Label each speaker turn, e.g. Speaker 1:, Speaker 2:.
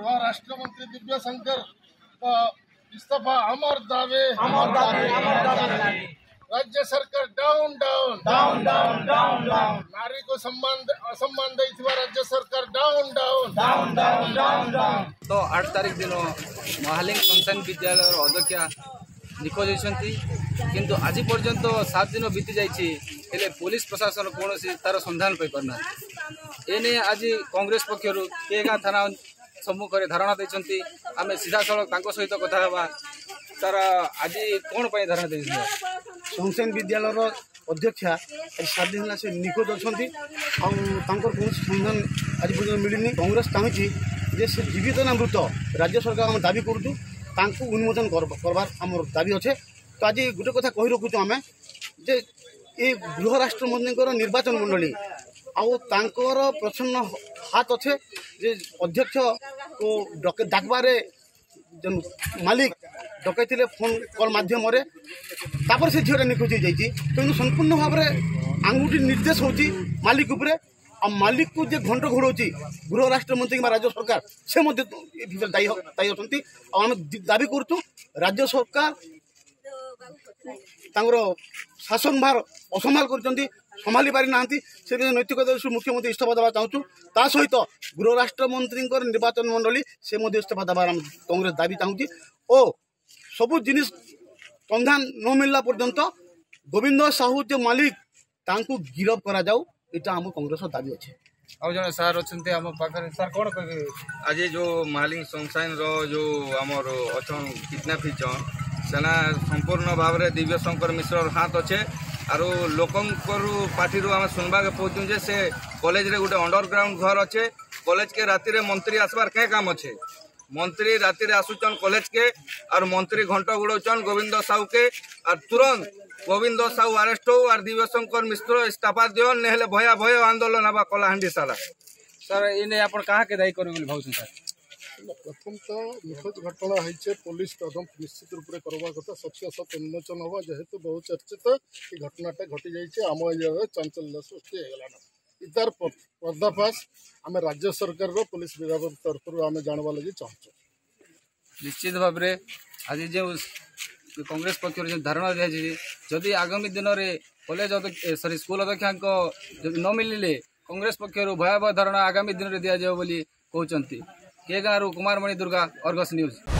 Speaker 1: महाराष्ट्र मंत्री दिव्याशंकर का इस्तीफा अमर दावे अमर दावे अमर दावे राज्य सरकार down down down down down down नारी को सम्मान असम्मान दी राज्य सरकार down down down down down down
Speaker 2: तो आठ तारीख दिन महालिंग संस्थान विद्यालय अध्यक्षा নিখোঁজ হয়েছেন কিন্তু আজি পর্যন্ত সাত দিন বিতি যাইছি হলে পুলিশ প্রশাসন কোণী তার সন্ধান পাইপার না এনে আজি কংগ্রেস পক্ষ কেগা थाना ସମ୍ମୁଖରେ ଧାରଣା ଦେଇଛନ୍ତି ଆମେ ସିଧାସଳଖ ତାଙ୍କ ସହିତ କଥା ହେବା ସାର୍ ଆଜି କ'ଣ ପାଇଁ ଧାରଣା ଦେଇଛନ୍ତି
Speaker 3: ସନସେନ ବିଦ୍ୟାଳୟର ଅଧ୍ୟକ୍ଷା ଆଜି ସାତ ଦିନ ହେଲା ସେ ନିଖୋଜ ଅଛନ୍ତି ଆଉ ତାଙ୍କର କୌଣସି ସନ୍ଧାନ ଆଜି ପର୍ଯ୍ୟନ୍ତ ମିଳିନି କଂଗ୍ରେସ ଚାହୁଁଛି ଯେ ସେ ଜୀବିତ ନା ମୃତ ରାଜ୍ୟ ସରକାର ଆମେ ଦାବି କରୁଛୁ ତାଙ୍କୁ ଉନ୍ମୋଚନ କରବାର ଆମର ଦାବି ଅଛେ ତ ଆଜି ଗୋଟେ କଥା କହି ରଖୁଛୁ ଆମେ ଯେ ଏ ଗୃହ ରାଷ୍ଟ୍ରମନ୍ତ୍ରୀଙ୍କର ନିର୍ବାଚନ ମଣ୍ଡଳୀ ଆଉ ତାଙ୍କର ପ୍ରଚ୍ଛନ୍ନ হাত আছে যে অধ্যক্ষ ও ডাকবারে মালিক ডকাইলে ফোন কল মাধ্যমে তাপরে সে ঝিওটা নিখোঁজ হয়ে যাই তেমনি সম্পূর্ণ ভাবে আঙ্গুটি নির্দেশ হচ্ছে মালিক উপরে আর মালিকু যে ঘণ্ট ঘোড়াও গৃহ রাষ্ট্রমন্ত্রী কিংবা রাজ্য সরকার সে দায়ী দায়ী অনেক দাবি করছু রাজ্য সরকার ତାଙ୍କର ଶାସନଭାର ଅସମ୍ଭାଳ କରୁଛନ୍ତି ସମ୍ଭାଳି ପାରିନାହାନ୍ତି ସେଥିପାଇଁ ନୈତିକ ଦଳରୁ ମୁଖ୍ୟମନ୍ତ୍ରୀ ଇସ୍ତଫା ଦେବା ଚାହୁଁଛୁ ତା ସହିତ ଗୃହ ରାଷ୍ଟ୍ରମନ୍ତ୍ରୀଙ୍କର ନିର୍ବାଚନ ମଣ୍ଡଳୀ ସେ ମଧ୍ୟ ଇସ୍ତଫା ଦେବାର କଂଗ୍ରେସ ଦାବି ଚାହୁଁଛି ଓ ସବୁ ଜିନିଷ ସନ୍ଧାନ ନ ମିଳିଲା ପର୍ଯ୍ୟନ୍ତ ଗୋବିନ୍ଦ ସାହୁ ଯେ ମାଲିକ ତାଙ୍କୁ ଗିରଫ କରାଯାଉ ଏଇଟା ଆମ କଂଗ୍ରେସର ଦାବି ଅଛି
Speaker 2: ଆଉ ଜଣେ ସାର୍ ଅଛନ୍ତି ଆମ ପାଖରେ ସାର୍ କ'ଣ କହିବେ
Speaker 4: ଆଜି ଯେଉଁ ମାଲିକ ସନସାଇନ୍ର ଯେଉଁ ଆମର ଅଛନ୍ କିଡ଼ନାପ୍ ହେଇଛନ୍ ସେନା ସମ୍ପୂର୍ଣ୍ଣ ଭାବରେ ଦିବ୍ୟଶଙ୍କର ମିଶ୍ରର ହାତ ଅଛେ ଆରୁ ଲୋକଙ୍କରୁ ପାର୍ଟିରୁ ଆମେ ଶୁଣବାକେ ପାଉଛୁ ଯେ ସେ କଲେଜରେ ଗୋଟେ ଅଣ୍ଡରଗ୍ରାଉଣ୍ଡ ଘର ଅଛେ କଲେଜକେ ରାତିରେ ମନ୍ତ୍ରୀ ଆସବାର କାଁ କାମ ଅଛେ ମନ୍ତ୍ରୀ ରାତିରେ ଆସୁଛନ୍ କଲେଜକେ ଆର୍ ମନ୍ତ୍ରୀ ଘଣ୍ଟ ଗୁଡ଼ଉଛନ୍ ଗୋବିନ୍ଦ ସାହୁକେ ଆର୍ ତୁରନ୍ତ ଗୋବିନ୍ଦ ସାହୁ ଆରେଷ୍ଟ ହଉ ଆର୍ ଦିବ୍ୟଶଙ୍କର ମିଶ୍ର ଇସ୍ତଫା ଦିଅ ନହେଲେ ଭୟା ଭୟ ଆନ୍ଦୋଳନ ହେବା କଳାହାଣ୍ଡି ସାରା
Speaker 5: ସାର୍ ଏଇ ନେଇ ଆପଣ କାହାକେ ଦାୟୀ କରିବେ ବୋଲି ଭାବୁଛନ୍ତି
Speaker 2: ସାର୍
Speaker 1: प्रथम तो निखोज घटना है पुलिस तदंत निश्चित रूप से करवा कथा सत्य सत्य उन्मोचन हवा जेहेतु बहुत चर्चित घटनाटे घटी जाइए आम एरिया चांचल्य सृष्टि इतार पर्दाफाश आम राज्य सरकार पुलिस विभाग तरफ आम जानवा लगी चाहे
Speaker 2: निश्चित भाव आज जो कॉग्रेस पक्ष धारणा दी जदि आगामी दिन में कलेज सरी स्कूल अध्यक्षा न मिले कॉग्रेस पक्ष भयावह धारणा आगामी दिन में दिया जाए कहते हैं के कुमार मणि दुर्गा और न्यूज़